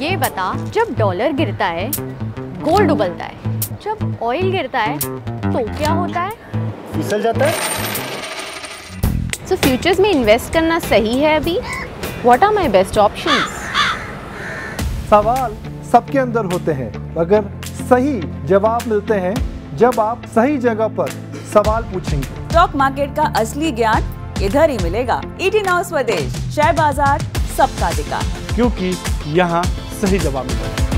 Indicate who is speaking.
Speaker 1: ये बता जब डॉलर गिरता है गोल्ड उबलता है जब ऑयल गिरता है तो क्या होता है?
Speaker 2: फिसल जाता है।
Speaker 3: सो so, फ्यूचर्स में इन्वेस्ट करना सही है अभी? What are my best options
Speaker 4: सवाल सबके अंदर होते हैं मगर सही जवाब मिलते हैं जब आप सही जगह पर सवाल पूछेंगे।
Speaker 5: स्टॉक मार्केट का असली ज्ञान इधर ही मिलेगा। ईटी नाउ स्वदेश शेयर बाज़ार सबका अधिकार
Speaker 4: क्योंकि यहाँ सही जवाब मिला।